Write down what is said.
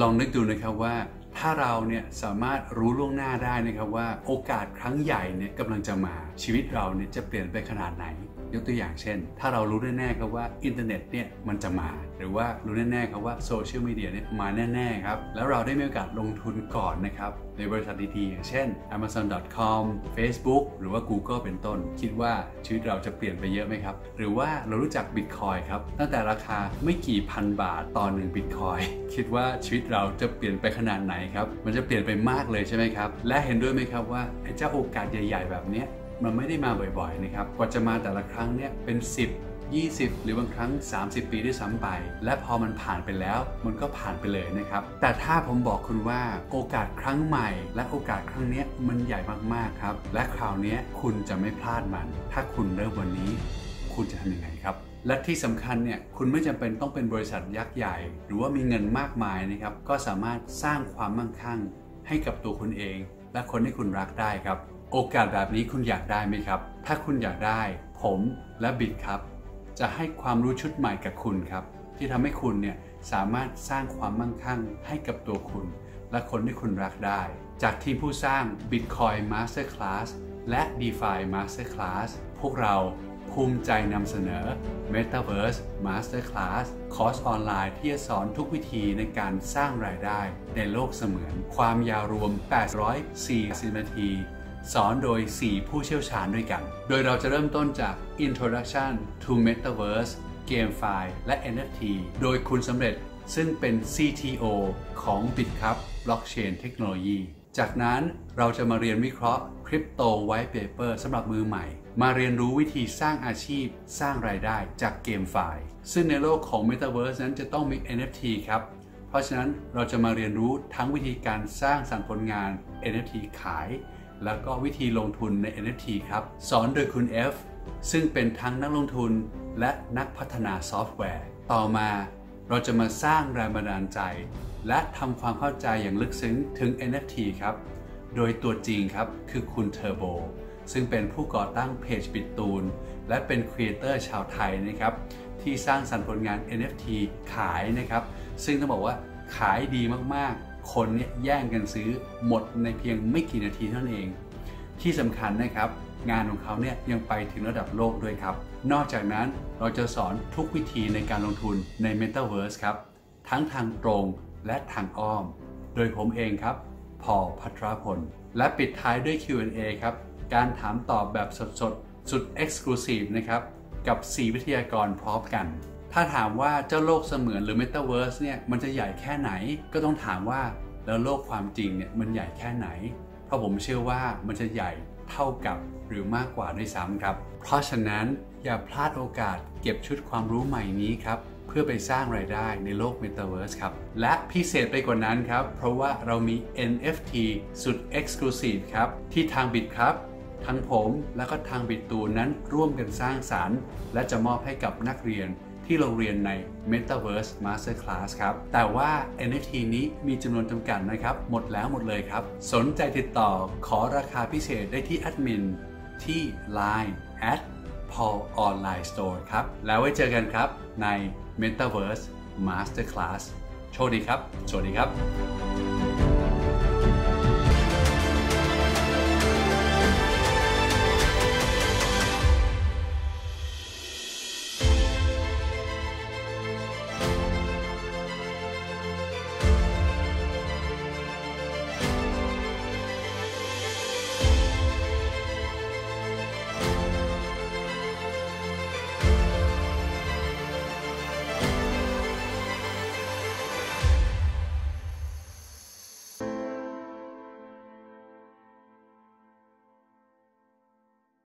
ลองนึกดูนะครับว่า ถ้าเราเนี่ยสามารถรู้ล่วงหน้าได้นะครับว่าโอกาสครั้งใหญ่เนี่ยกำลังจะมาชีวิตเราเนี่ยจะเปลี่ยนไปขนาดไหน ยกตัวอย่างเช่น ถ้าเรารู้แน่ๆครับว่าอินเทอร์เน็ตเนี่ยมันจะมา หรือว่ารู้แน่ๆครับว่าโซเชียลมีเดียเนี่ยมาแน่ๆครับแล้วเราได้มีโอกาสลงทุนก่อนนะครับในบริษัทดีๆอย่างเช่น amazon.com Facebook หรือว่า Google เป็นต้น คิดว่าชีวิตเราจะเปลี่ยนไปเยอะไหมครับ หรือว่าเรารู้จัก Bitcoin ครับ ตั้งแต่ราคาไม่กี่พันบาทต่อหนึ่ง Bitcoin คิดว่าชีวิตเราจะเปลี่ยนไปขนาดไหนครับ มันจะเปลี่ยนไปมากเลยใช่ไหมครับ และเห็นด้วยไหมครับว่าไอ้เจ้าโอกาสใหญ่ๆ แบบนี้มันไม่ได้มาบ่อยๆนะครับ กว่าจะมาแต่ละครั้งเนี่ยเป็น 10 20 หรือบางครั้ง 30 ปีด้วยซ้ำไป และพอมันผ่านไปแล้ว มันก็ผ่านไปเลยนะครับ แต่ถ้าผมบอกคุณว่าโอกาสครั้งใหม่ และโอกาสครั้งนี้มันใหญ่มากๆครับ และคราวนี้คุณจะไม่พลาดมัน ถ้าคุณเริ่มวันนี้ คุณจะทำยังไงครับ และที่สำคัญเนี่ยคุณไม่จำเป็นต้องเป็นบริษัทยักษ์ใหญ่ หรือว่ามีเงินมากมายนะครับ ก็สามารถสร้างความมั่งคั่ง ให้กับตัวคุณเอง และคนที่คุณรักได้ครับ โอกาสแบบนี้คุณอยากได้ไหมครับ ถ้าคุณอยากได้ ผมและบิดครับ จะให้ความรู้ชุดใหม่กับคุณครับ ที่ทำให้คุณเนี่ยสามารถสร้างความมั่งคั่ง ให้กับตัวคุณ และคนที่คุณรักได้ จากทีมผู้สร้าง Bitcoin Masterclass และ DeFi Masterclass พวกเรา ภูมิใจนำเสนอ Metaverse Masterclass คอร์สออนไลน์ที่จะสอนทุกวิธีในการสร้างรายได้ในโลกเสมือน ความยาวรวม 840นาที สอนโดย 4 ผู้เชี่ยวชาญด้วยกัน โดยเราจะเริ่มต้นจาก Introduction to Metaverse GameFi และ NFT โดยคุณสำเร็จซึ่งเป็น CTO ของ BitCup Blockchain Technology จากนั้นเราจะมาเรียนวิเคราะห์ Crypto White Paper สำหรับมือใหม่ มาเรียนรู้วิธีสร้างอาชีพสร้างรายได้จากเกมไฟล์ซึ่งในโลกของ Metaverse นั้นจะต้องมี NFT ครับ เพราะฉะนั้นเราจะมาเรียนรู้ทั้งวิธีการสร้างสรรค์ผลงาน NFT ขาย แล้วก็วิธีลงทุนใน NFT ครับ สอนโดยคุณ F ซึ่งเป็นทั้งนักลงทุนและนักพัฒนาซอฟต์แวร์ ต่อมาเราจะมาสร้างแรงบันดาลใจ และทำความเข้าใจอย่างลึกซึ้งถึง NFT ครับ โดยตัวจริงครับคือคุณเทอร์โบ ซึ่งเป็นผู้ก่อตั้งเพจบิทตูน และเป็นครีเอเตอร์ชาวไทยนะครับที่สร้างสรรค์ผลงาน NFT ขายนะครับ ซึ่งต้องบอกว่าขายดีมากๆ คนเนี่ยแย่งกันซื้อหมดในเพียงไม่กี่นาทีเท่านั้นเอง ที่สำคัญนะครับงานของเขาเนี่ยยังไปถึงระดับโลกด้วยครับ นอกจากนั้นเราจะสอนทุกวิธีในการลงทุนใน Metaverse ครับ ทั้งทางตรงและทางอ้อม โดยผมเองครับ พอพัทรพล และปิดท้ายด้วย Q&A ครับ การถามตอบแบบสดๆสุด Exclusive นะครับ กับ 4 วิทยากรพร้อมกัน ถ้าถามว่าเจ้าโลกเสมือนหรือ Metaverse เนี่ยมันจะใหญ่แค่ไหน ก็ต้องถามว่าแล้วโลกความจริงเนี่ยมันใหญ่แค่ไหน เพราะผมเชื่อว่ามันจะใหญ่เท่ากับหรือมากกว่าด้วยซ้ำครับ เพราะฉะนั้นอย่าพลาดโอกาสเก็บชุดความรู้ใหม่นี้ครับเพื่อไปสร้างรายได้ในโลก Metaverse ครับ และพิเศษไปกว่านั้นครับ เพราะว่าเรามี NFT สุด Exclusive ครับ ที่ทางบิดครับ ทั้งผมและก็ทางบิดตูนั้นร่วมกันสร้างสารรค์ และจะมอบให้กับนักเรียนที่เราเรียนใน Metaverse Masterclass ครับ แต่ว่า NFT นี้มีจำนวนจำกัดนะครับ หมดแล้วหมดเลยครับ สนใจติดต่อขอราคาพิเศษได้ที่แอดมินที่ Line at Paul Online Store ครับ แล้วไว้เจอกันครับใน Metaverse Masterclass โชคดีครับ สวัสดีครับ